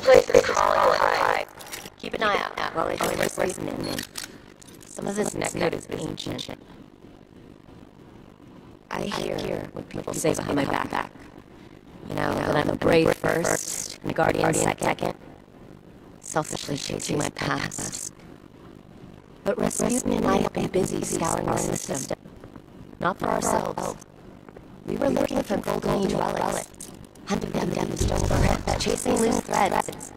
place is crawling high. Keep an eye out while I finish listening. Some of this next note is ancient. I hear what people say behind my back. You know, that I'm a Bray first and a guardian second. Selfishly chasing my past. But Rasputin and I have been busy scouring the system. Not for ourselves. We were looking for Golden Age relics, hunting down the stone crypt, chasing loose threads.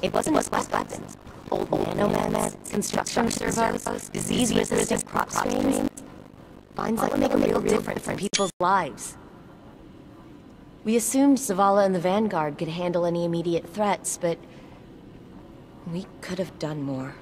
It wasn't just weapons. Old nanomads, oh construction servos, disease-resistant crop strains. Finds that would make a real difference in people's lives. We assumed Zavala and the Vanguard could handle any immediate threats, but we could have done more.